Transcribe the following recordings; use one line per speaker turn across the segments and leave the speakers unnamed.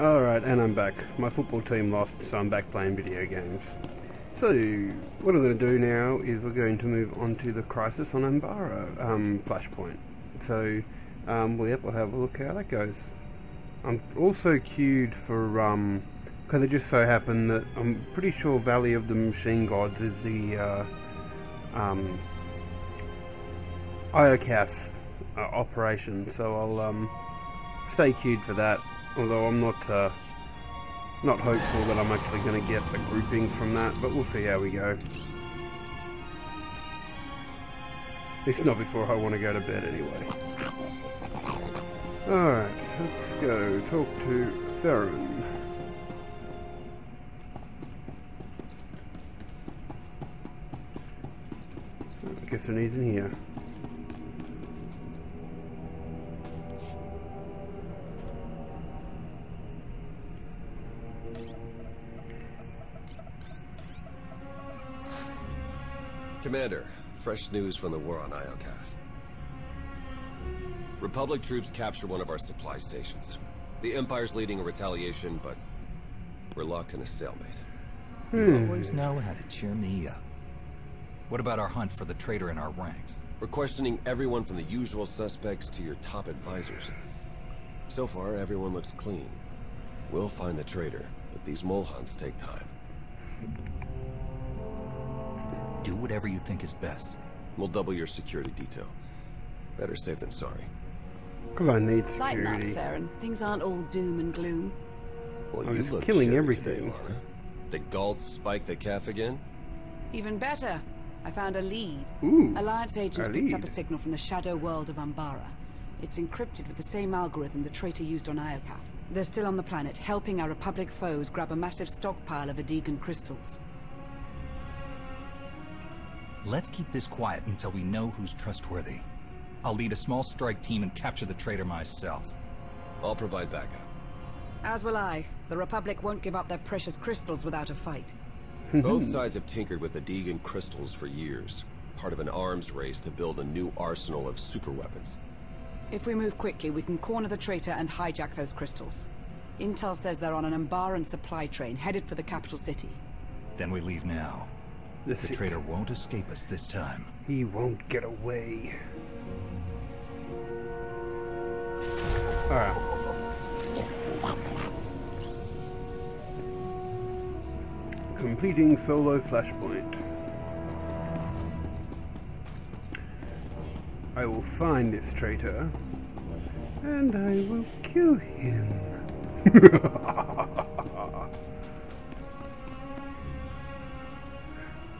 Alright, and I'm back. My football team lost, so I'm back playing video games. So, what I'm going to do now is we're going to move on to the Crisis on Umbara um, flashpoint. So, um, well, yep, we'll have a look how that goes. I'm also queued for, um, because it just so happened that I'm pretty sure Valley of the Machine Gods is the, uh, um, Iokath uh, operation, so I'll, um, stay queued for that although I'm not uh, not hopeful that I'm actually going to get a grouping from that, but we'll see how we go. It's not before I want to go to bed anyway. Alright, let's go talk to Theron. I guess he's in here.
Commander, fresh news from the war on Iokath. Republic troops capture one of our supply stations. The Empire's leading a retaliation, but we're locked in a stalemate.
You always know how to cheer me up. What about our hunt for the traitor in our ranks?
We're questioning everyone from the usual suspects to your top advisors. So far, everyone looks clean. We'll find the traitor, but these mole hunts take time.
Do whatever you think is best.
We'll double your security detail. Better safe than sorry.
Because I need
Lighten up,
security.
Theron. Things aren't all doom and gloom.
Well,
I
you
was
look
killing everything.
Today, Lana. Did Gault spike the caf again?
Even better, I found a lead.
Ooh,
Alliance agents
a
picked up a signal from the shadow world of Umbara. It's encrypted with the same algorithm the traitor used on Iokath. They're still on the planet, helping our Republic foes grab a massive stockpile of Adegan crystals.
Let's keep this quiet until we know who's trustworthy. I'll lead a small strike team and capture the traitor myself.
I'll provide backup.
As will I. The Republic won't give up their precious crystals without a fight.
Both sides have tinkered with the Adegan crystals for years, part of an arms race to build a new arsenal of superweapons.
If we move quickly, we can corner the traitor and hijack those crystals. Intel says they're on an Umbaran supply train headed for the capital city.
Then we leave now.
This
The traitor won't escape us this time.
He won't get away. Alright. Completing solo flashpoint. I will find this traitor and I will kill him.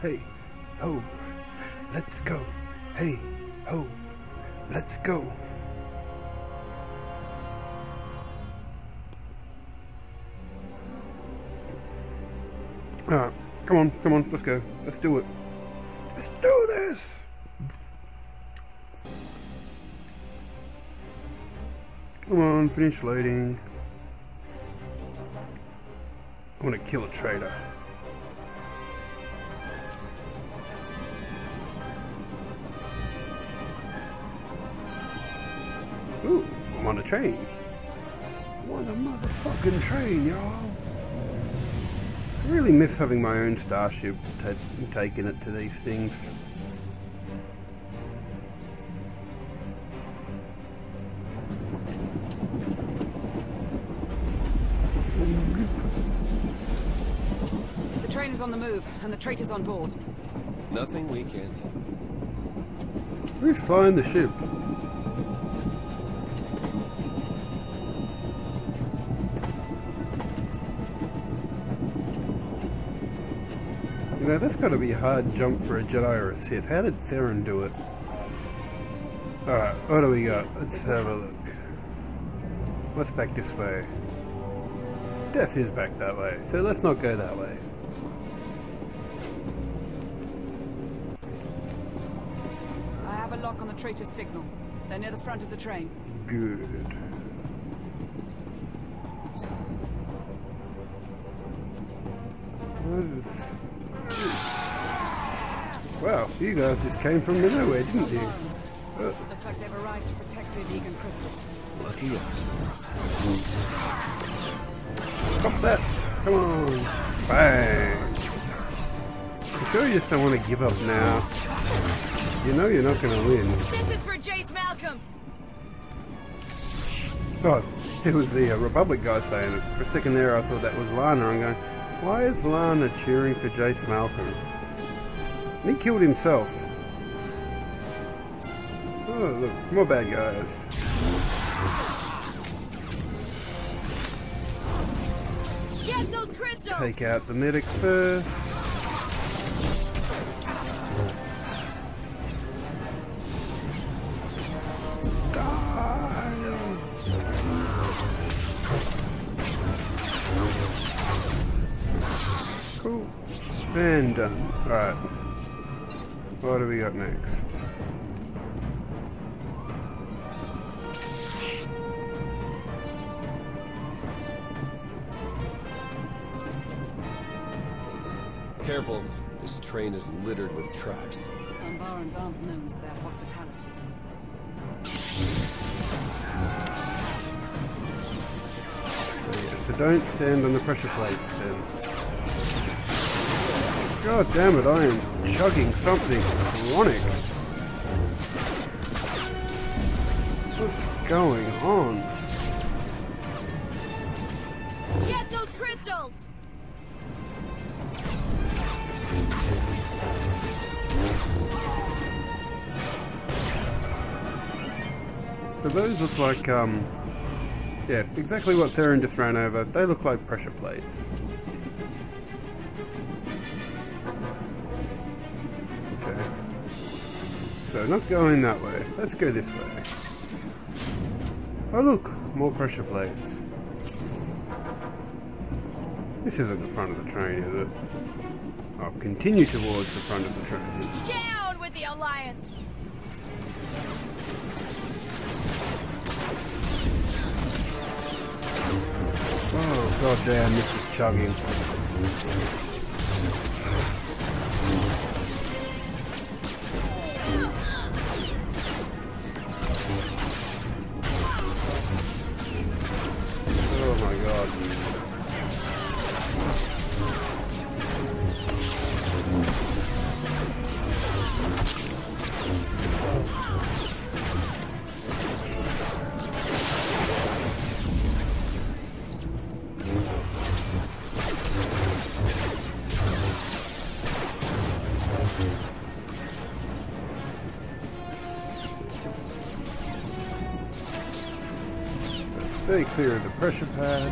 hey, ho, let's go. Hey, ho, let's go. Alright, come on, come on, let's go. Let's do it. Let's do this! Come on, finish loading. I want to kill a traitor. On a train. I'm a motherfucking train, y'all. I really miss having my own starship ta taking it to these things.
The train is on the move, and the traitor's on board.
Nothing we can't do.
Who's flying the ship? Know, that's gotta be a hard jump for a Jedi or a Sith. How did Theron do it? Alright, what do we got? Let's have a look. What's back this way? Death is back that way, so let's not go that way.
I have a lock on the traitor's signal. They're near the front of the train.
Good. What is... Wow, you guys just came from nowhere, didn't you?
Looks like they've arrived to protect the Adegan crystals.
Lucky us.
Stop that! Come on! Bang! You sure you just don't want to give up now? You know you're not going to win.
This is for Jace Malcolm.
Oh, it was the uh, Republic guy saying it. For a second there, I thought that was Lana. I'm going, why is Lana cheering for Jace Malcolm? And he killed himself. Oh, look, more bad guys.
Get those crystals.
Take out the medic first. Cool. And done. Alright. What do we got next?
Careful. This train is littered with traps.
Umbarans aren't known for their hospitality.
So don't stand on the pressure plates then. God damn it, I am chugging something chronic. What's going on?
Get those crystals.
So those look like, um, yeah, exactly what Theron just ran over. They look like pressure plates. Not going that way. Let's go this way. Oh look, more pressure plates. This isn't the front of the train, is it? I'll continue towards the front of the train.
Down with the Alliance.
Oh god damn, this is chugging. Pressure pad.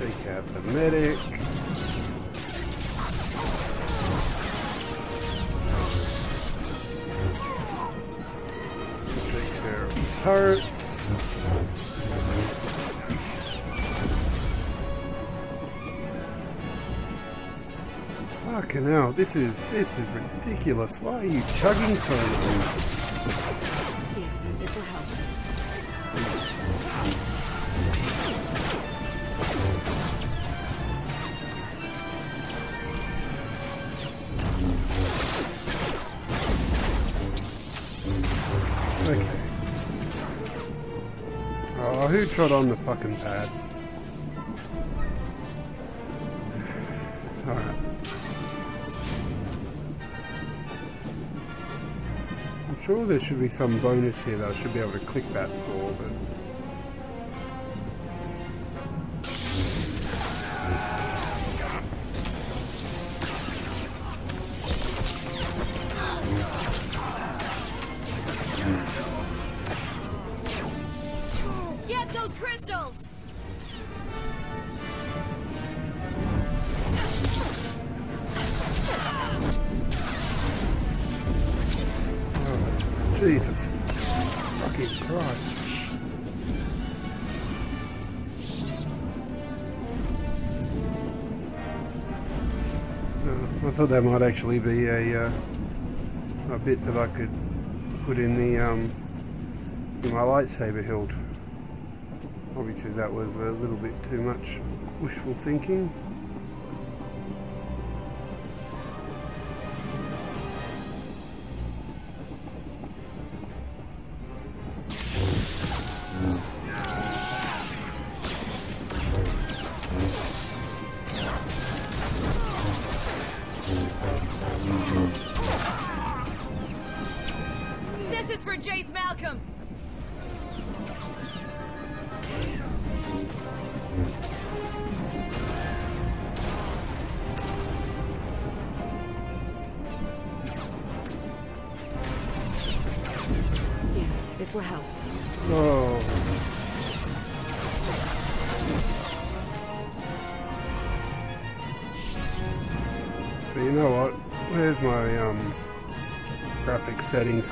Take out the medic. Take care of the turret. Hell, this is this is ridiculous. Why are you chugging so?
Here, this will help.
Okay. Oh, who trod on the fucking pad? There should be some bonus here that I should be able to click that for, but... I thought that might actually be a uh, a bit that I could put in the um, in my lightsaber hilt. Obviously, that was a little bit too much wishful thinking.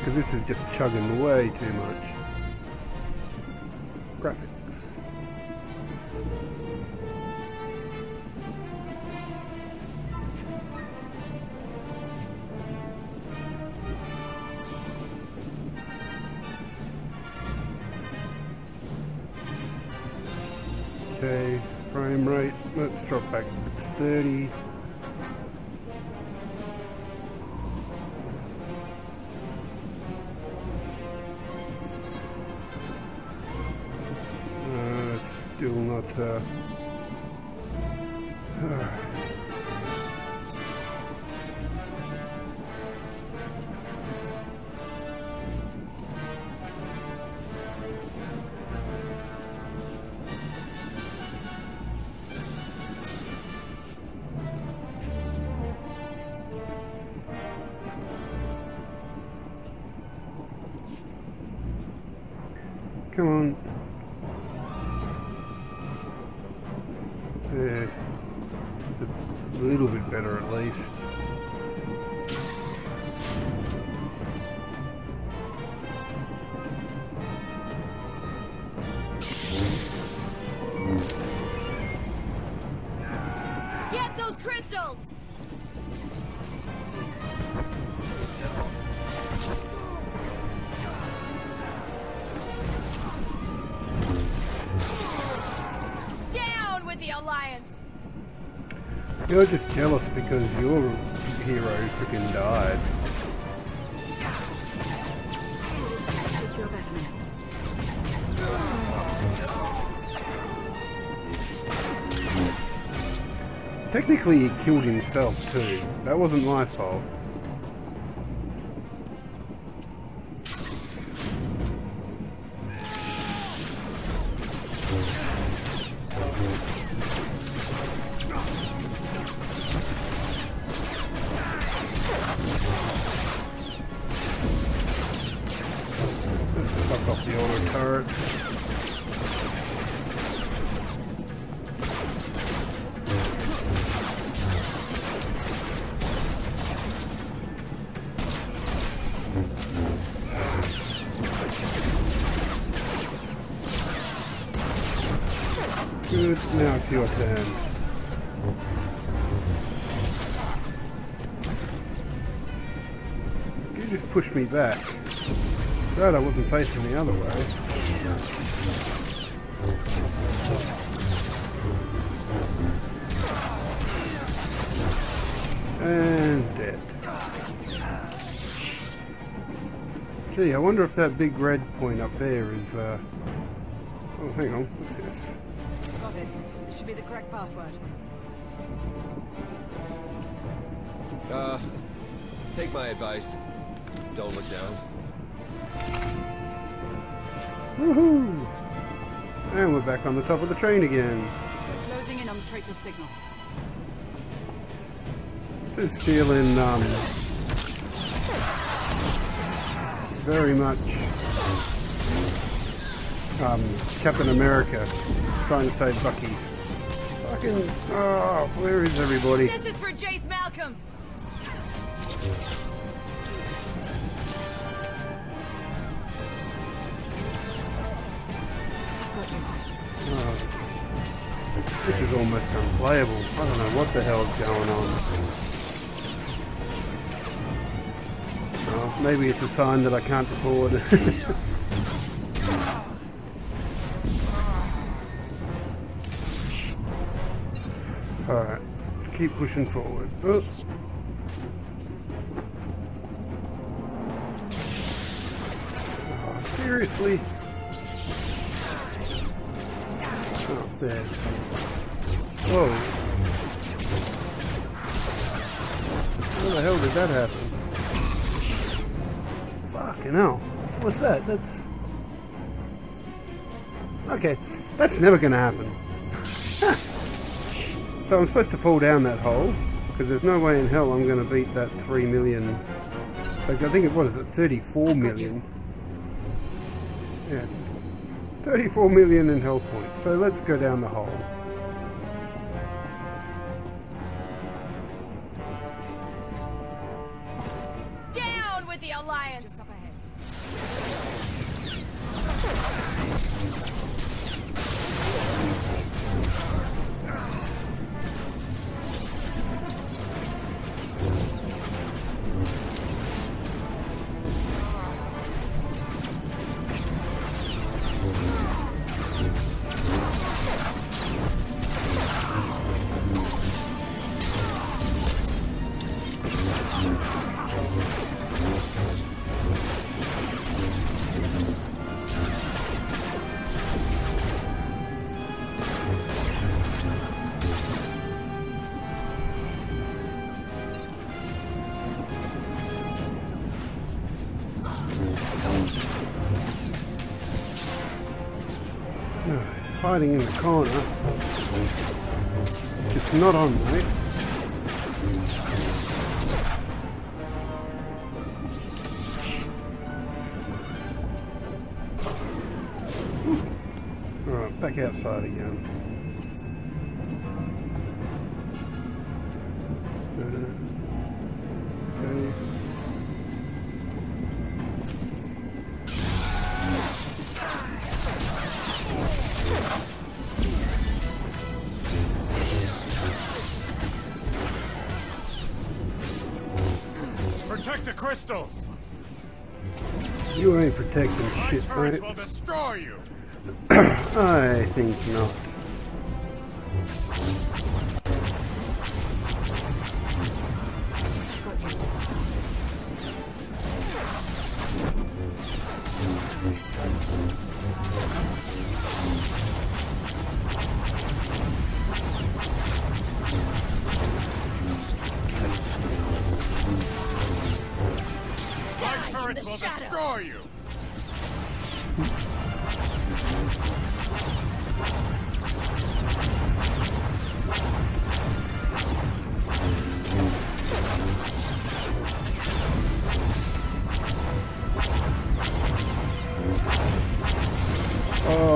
Because this is just chugging way too much. Still not. Uh, You're just jealous because your hero freaking died. Technically, he killed himself too. That wasn't my fault. Turret. Now it's your turn. You just pushed me back. Glad I wasn't facing the other way. And dead. Gee, I wonder if that big red point up there is, uh... Oh, hang on, what's this?
Got it. This should be the correct password.
Uh, take my advice. Don't look down.
Woohoo! And we're back on the top of the train again.
Closing in on the traitor's signal.
Just feeling, um, very much, um, Captain America trying to save Bucky. Fucking, oh, where is everybody?
This is for Jace Malcolm!
This is almost unplayable. I don't know what the hell's going on. Oh, maybe it's a sign that I can't afford. Alright, keep pushing forward. Oh. Oh, seriously? Oh, there. Whoa. How the hell did that happen? Fucking hell. What's that? That's... Okay, that's never going to happen. so I'm supposed to fall down that hole, because there's no way in hell I'm going to beat that 3 million... Like, I think it, what is it, 34 million? Yeah, 34 million in health points. So let's go down the hole. Hiding in the corner. It's not on, mate. Alright, back outside again.
My
shit,
turrets
mate.
will destroy you!
I think not.
My turrets will destroy you!
Oh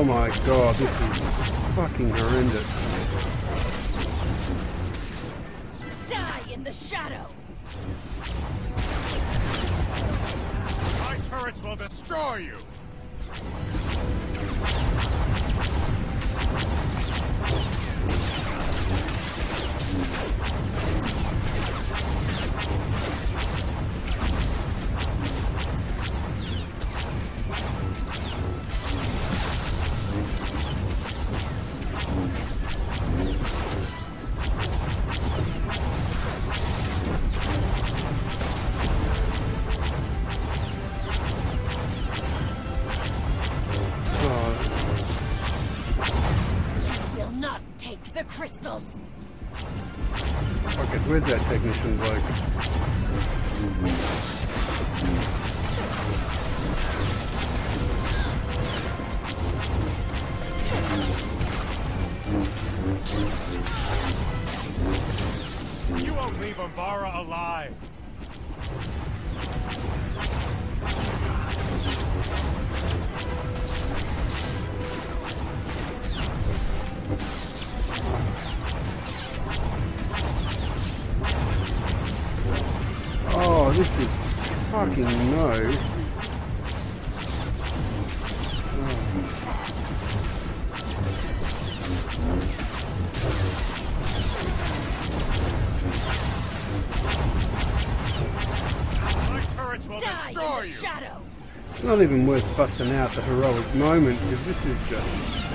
my god, this is fucking horrendous.
Die in the shadow!
My turrets will destroy you!
Shadow!
It's not even worth busting out the heroic moment because this is just.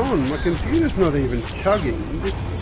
On? My computer's not even chugging. This...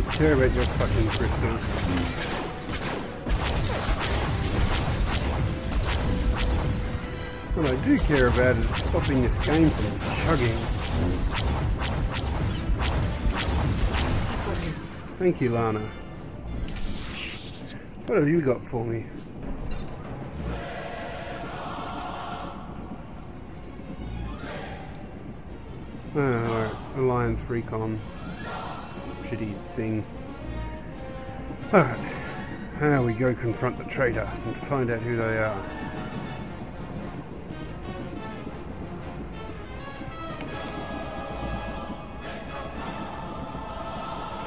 don't care about your fucking crystals. What I do care about is stopping this game from chugging. Thank you, Lana. What have you got for me? Ah, oh, alright. Alliance Recon. Shitty thing. Ah, Alright. Now we go confront the traitor and find out who they are.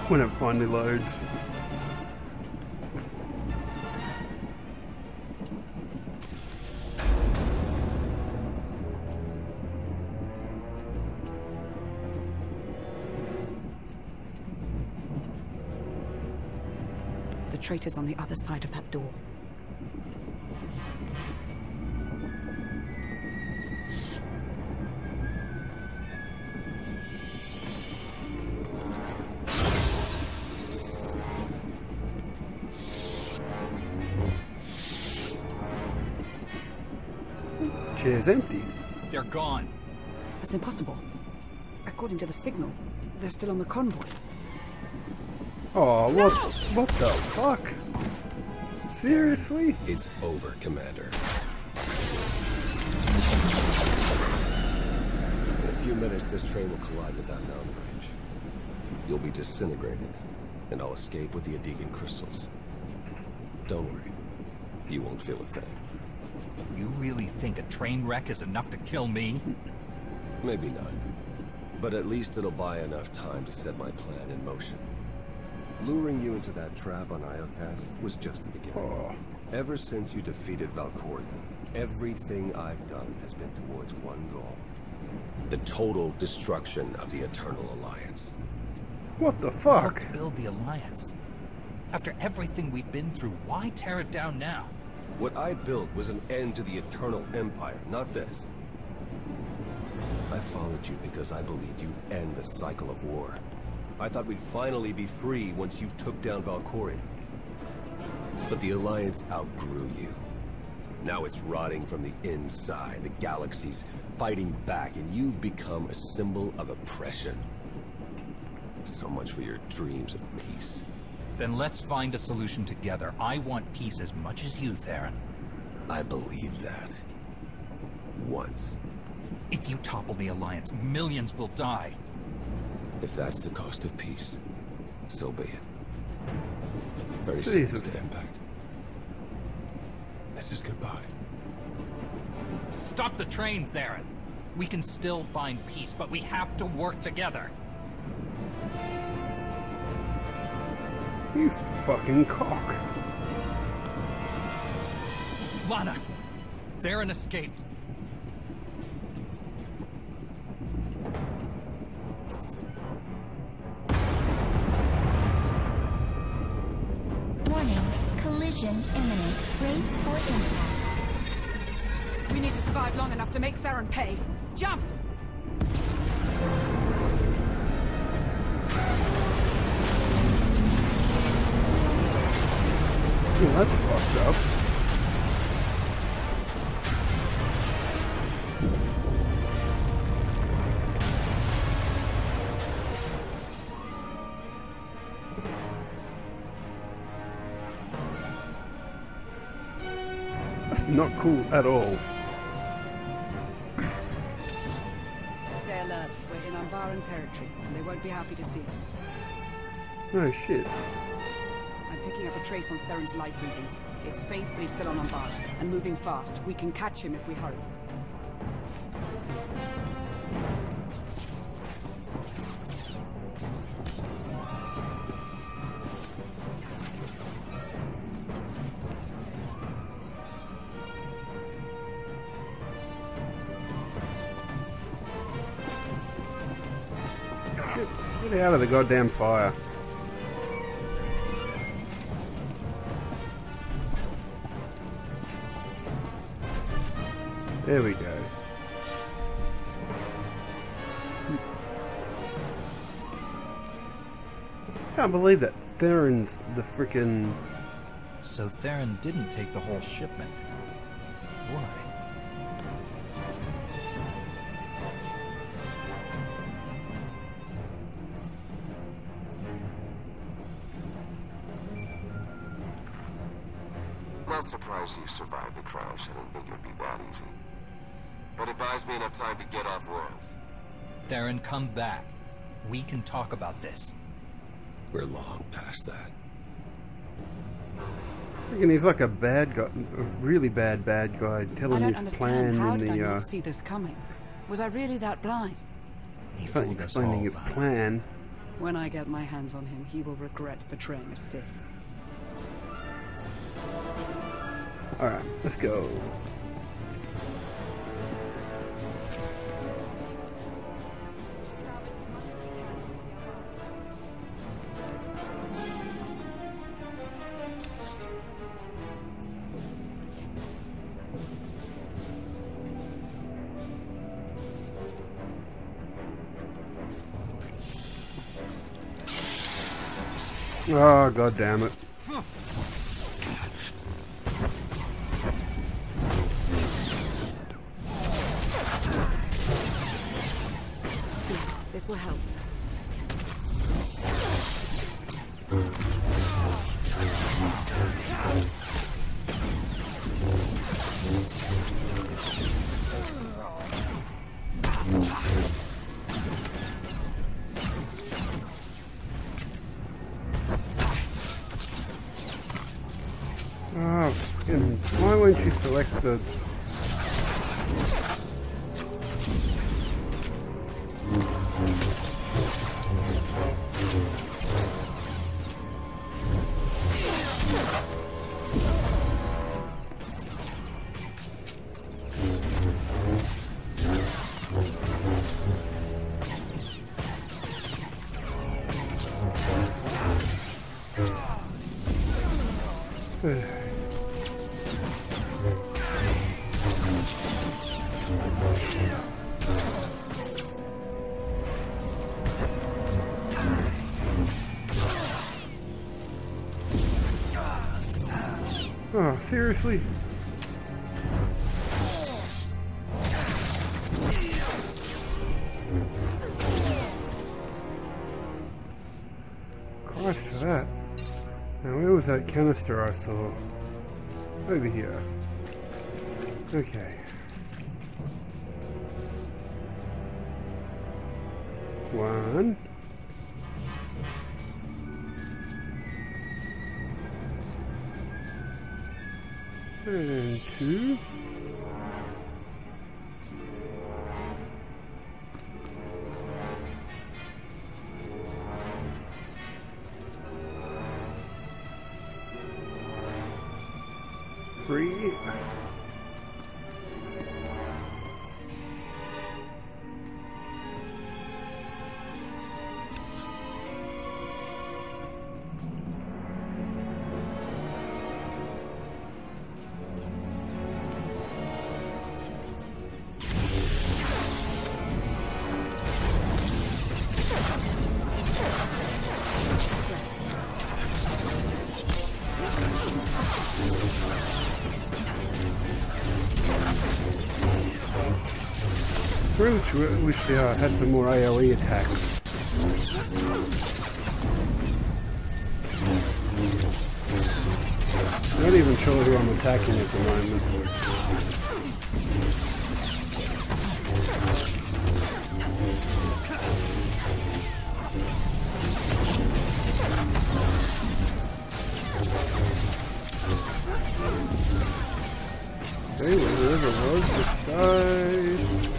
When it finally loads.
Traitor's on the other side of that door.
Chair's empty.
They're gone.
That's impossible. According to the signal, they're still on the convoy.
Oh, what? What the fuck? Seriously?
It's over, Commander. In a few minutes, this train will collide with that mountain range. You'll be disintegrated, and I'll escape with the Adegan crystals. Don't worry. You won't feel a thing.
You really think a train wreck is enough to kill me?
Maybe not. But at least it'll buy enough time to set my plan in motion. Luring you into that trap on Iokath was just the beginning.
Oh,
Ever since you defeated Valkorion, everything I've done has been towards one goal. The total destruction of the Eternal Alliance.
what the fuck?
Build the Alliance. After everything we've been through, why tear it down now?
What I built was an end to the Eternal Empire, not this. I followed you because I believed you'd end the cycle of war. I thought we'd finally be free once you took down Valkorion. But the Alliance outgrew you. Now it's rotting from the inside. The galaxy's fighting back, and you've become a symbol of oppression. So much for your dreams of peace.
Then let's find a solution together. I want peace as much as you, Theron.
I believe that. Once.
If you topple the Alliance, millions will die.
If that's the cost of peace, so be it. 30
Jesus.
seconds to impact. This is goodbye.
Stop the train, Theron! We can still find peace, but we have to work together.
You fucking cock.
Lana! Theron escaped.
Theron pay. Jump!
Oh, that's fucked up. That's not cool at all. Oh shit.
I'm picking up a trace on Theron's light readings. It's faint, but he's still on Umbara, and moving fast. We can catch him if we hurry.
Get, get out of the goddamn fire. There we go. Can't believe that Theron's the frickin'
So Theron didn't take the whole shipment. We can talk about this.
We're long past that.
Freaking, he's like a bad guy, a really bad bad guy, telling
don't
his plan
How
in
did I
the uh,
not see this coming? Was I really that blind?
He fooled us all.
explaining his
Lara.
plan.
When I get my hands on him, he will regret betraying a Sith.
All right, let's go. Oh god damn it. Christ for that. Now, where was that canister I saw? Over here. Okay. One. And two. Yeah, I had some more AoE attacks. I'm not even sure who I'm attacking at the moment. Anyway, whoever was, this guy...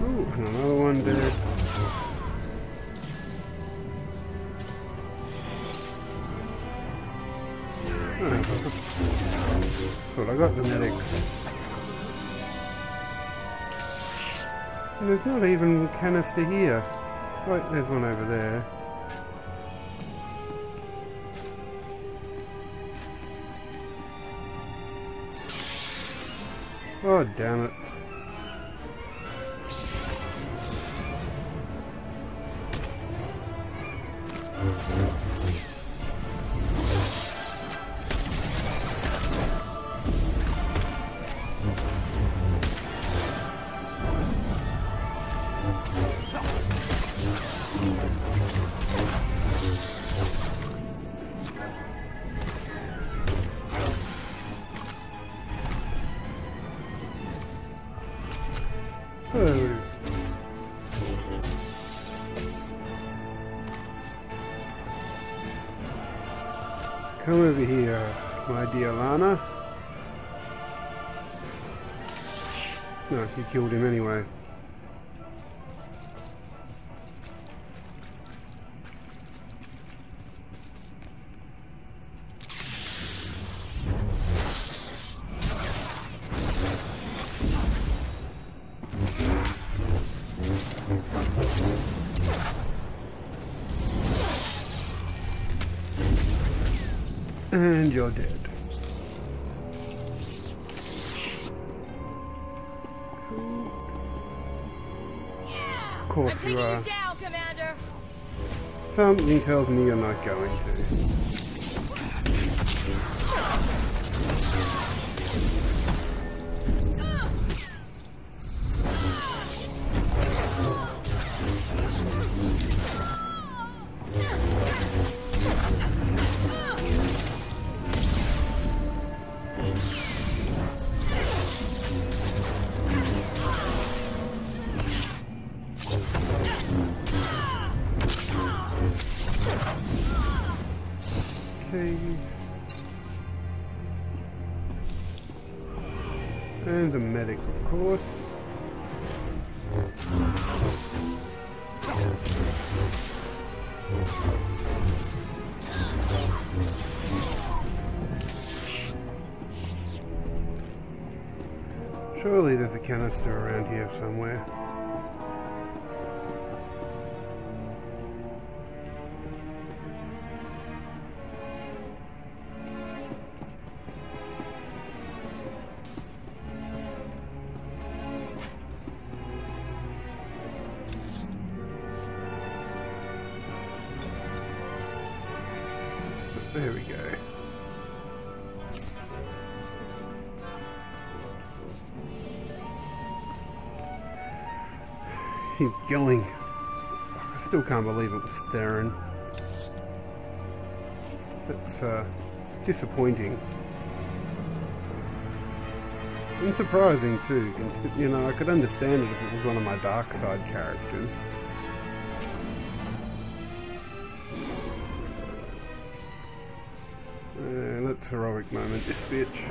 Ooh, another one dead. Cool, I got the medics. And there's not even canister here. Wait, there's one over there. Oh, damn it. And you're dead. Of course
I'm
you are.
you down, Commander.
Something tells me you're not going to. Canister around here somewhere. There we go. Keep going. I still can't believe it was Theron. That's uh, disappointing. And surprising too. You know, I could understand it if it was one of my dark side characters. Uh, let's heroic moment this bitch.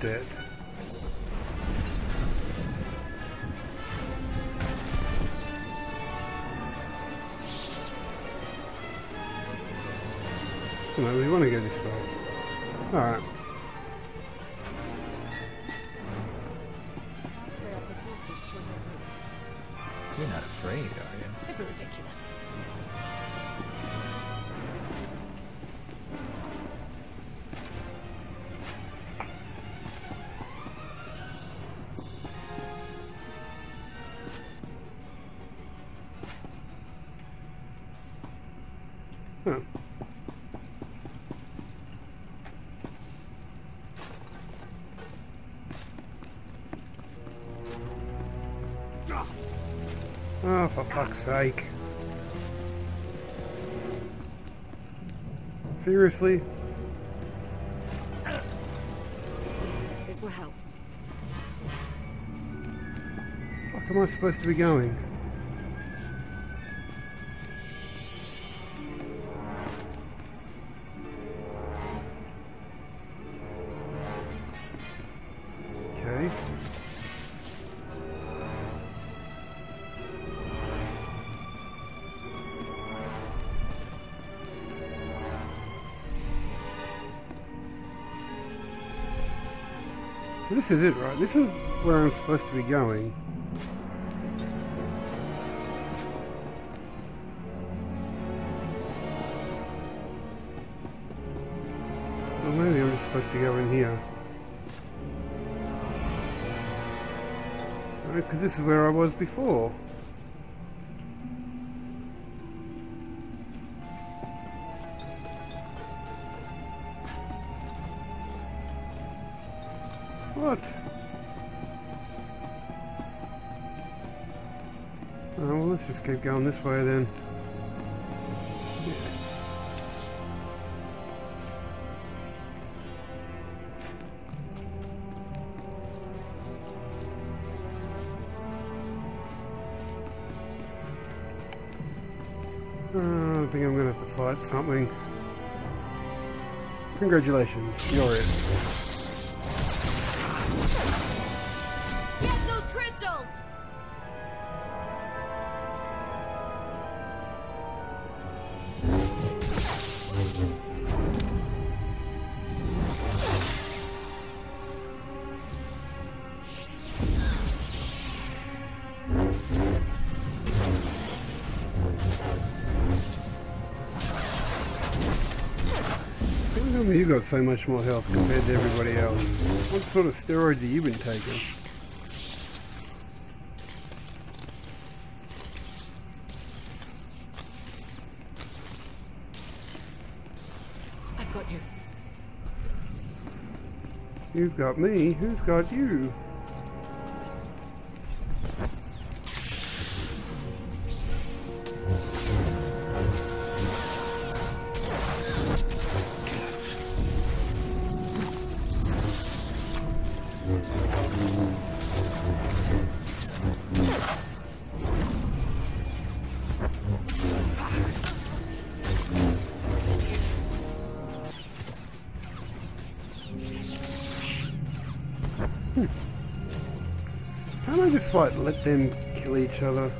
dead. Sake. Seriously?
This will help.
Fuck am I supposed to be going? This is it, right? This is where I'm supposed to be going. Well, maybe I'm just supposed to go in here. Because this is where I was before. Going this way then. Uh, I think I'm gonna have to fight something. Congratulations, you're it. Got so much more health compared to everybody else? What sort of steroids have you been taking?
I've got you.
You've got me, who's got you? Let them kill each other?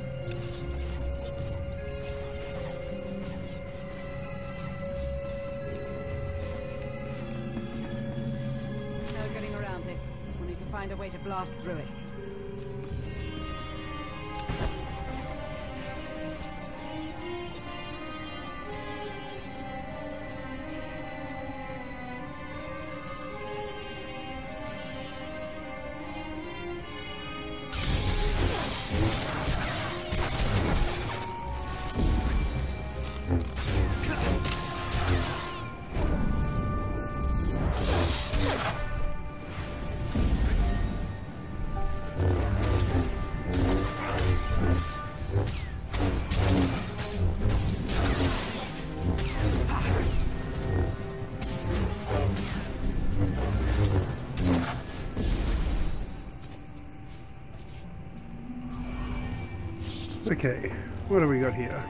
Okay, what have we got here?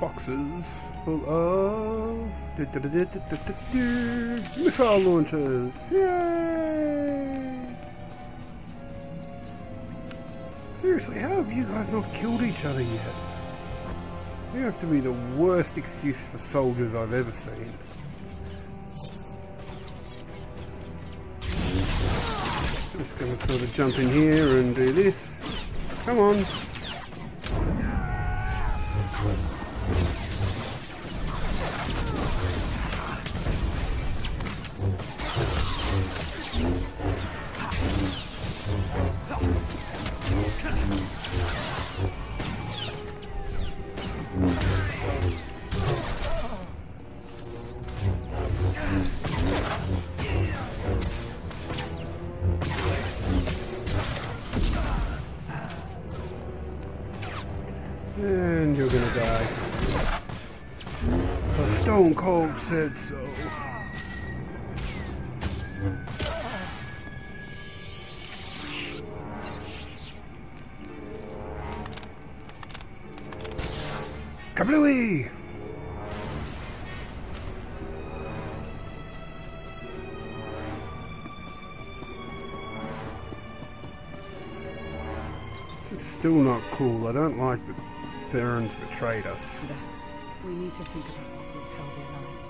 Boxes. full of du-du-du-du-du-du-du, missile launchers. Yay! Seriously, how have you guys not killed each other yet? You have to be the worst excuse for soldiers I've ever seen. Just gonna sort of jump in here and do this. Come on. Die. The Stone Cold said so. Kablooey! It's still not cool. I don't like that Theron's betrayed us.
We need to think about what we'll tell the Alliance.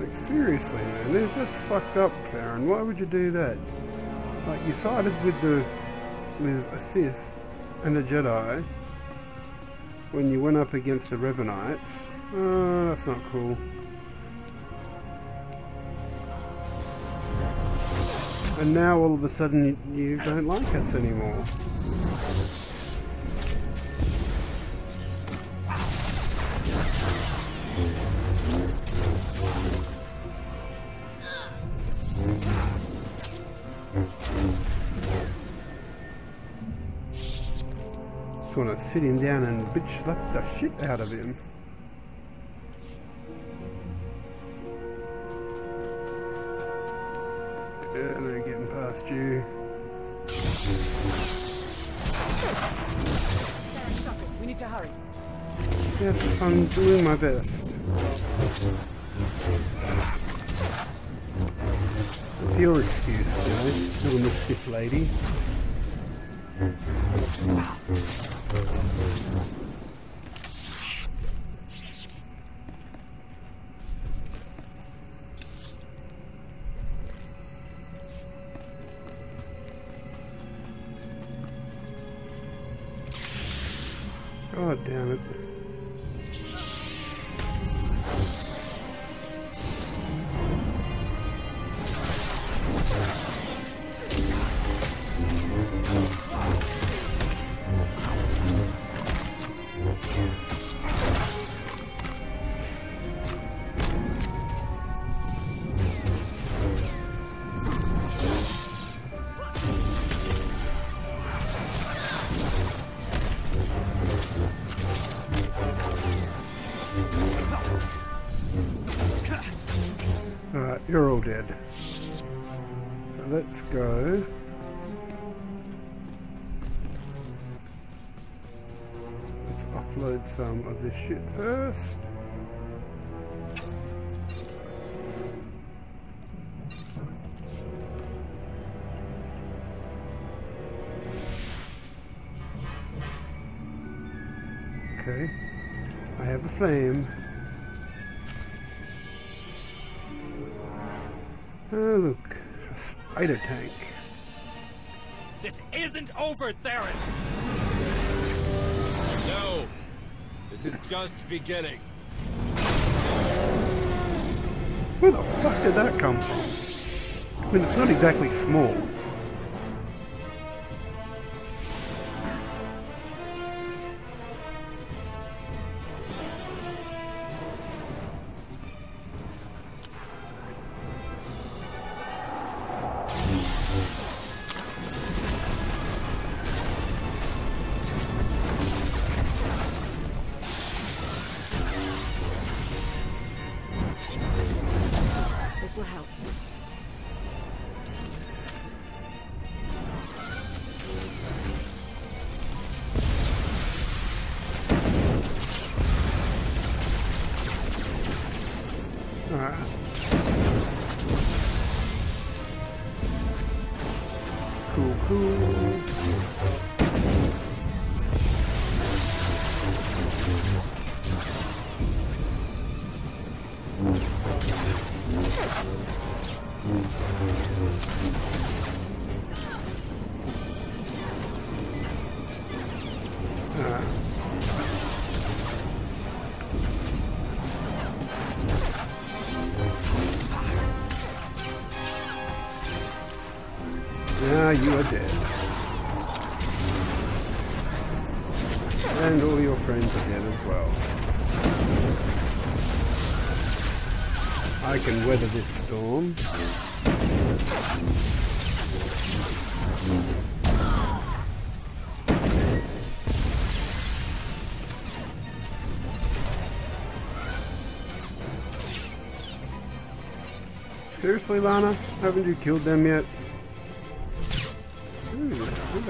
Like, seriously, man, that- that's fucked up, Theron. Why would you do that? Like, you sided with the with a Sith and a Jedi when you went up against the Revanites. Oh, ah, that's not cool. And now all of a sudden you, don't like us anymore. Just want to sit him down and bitch slap the shit out of him. Yeah, they're getting past you.
We need to hurry.
Yes, I'm doing my best. It's your excuse, you know, little mischief lady. Some of this shit first. Okay. I have a flame. Oh, look. A spider tank.
This isn't over, Theron! No! This is just beginning.
Where the fuck did that come from? I mean, it's not exactly small. Now you are dead. And all your friends are dead as well. I can weather this storm. Seriously, Lana? Haven't you killed them yet?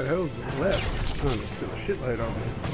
The hell's left? Oh, there's still a shitload of them.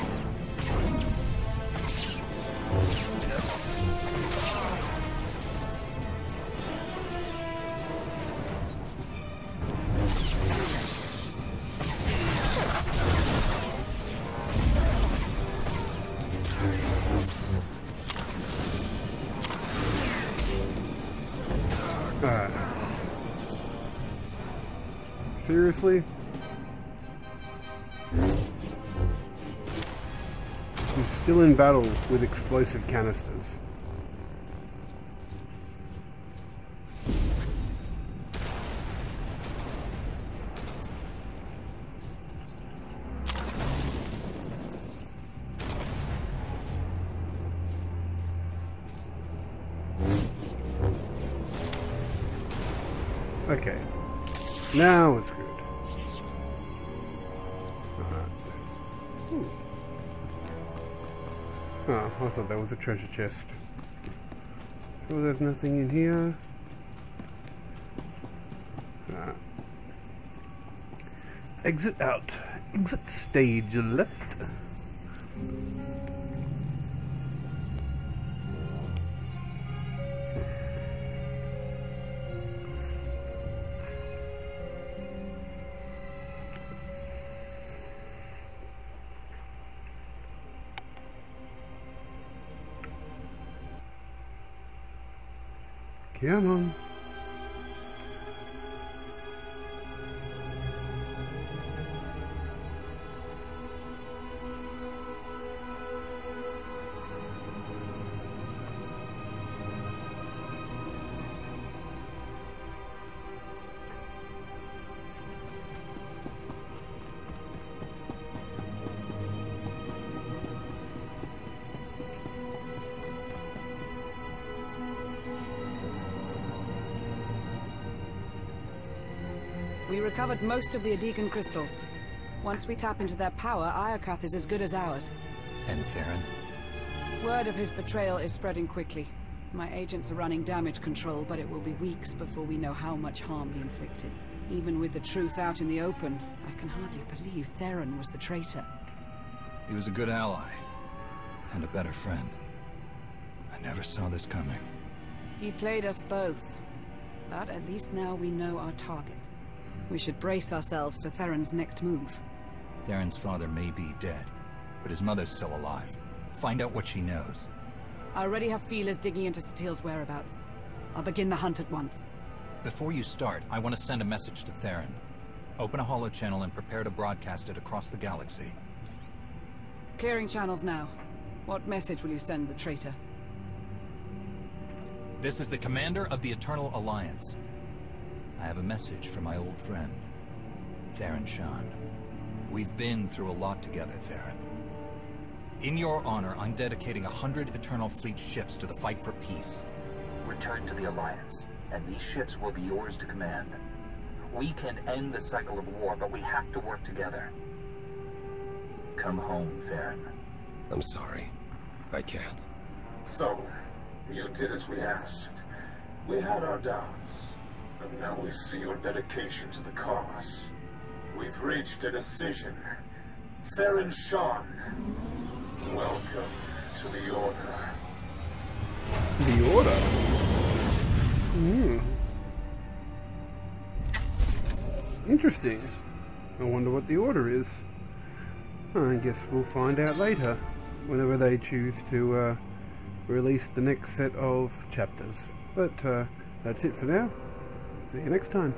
Battle with explosive canisters. Okay. Now it's good. Alright. Oh, I thought that was a treasure chest. Sure there's nothing in here. Alright. Exit out. Exit stage left. Come on.
Most of the Adegan crystals. Once we tap into their power, Iokath is as good as ours.
And Theron?
Word of his betrayal is spreading quickly. My agents are running damage control, but it will be weeks before we know how much harm he inflicted. Even with the truth out in the open, I can hardly believe Theron was the traitor.
He was a good ally. And a better friend. I never saw this coming.
He played us both. But at least now we know our target. We should brace ourselves for Theron's next move.
Theron's father may be dead, but his mother's still alive. Find out what she knows.
I already have feelers digging into Satele's whereabouts. I'll begin the hunt at once.
Before you start, I want to send a message to Theron. Open a holo channel and prepare to broadcast it across the galaxy.
Clearing channels now. What message will you send the traitor?
This is the commander of the Eternal Alliance. I have a message for my old friend, Theron Shan. We've been through a lot together, Theron. In your honor, I'm dedicating a hundred Eternal Fleet ships to the fight for peace. Return to the Alliance, and these ships will be yours to command. We can end the cycle of war, but we have to work together. Come home, Theron.
I'm sorry. I can't.
So, you did as we asked. We had our doubts, but now we see your dedication to the cause. We've reached a decision. Theron Shan, welcome to the Order.
The order. Hmm. Interesting. I wonder what the order is. I guess we'll find out later, whenever they choose to uh, release the next set of chapters. But uh, that's it for now. See you next time.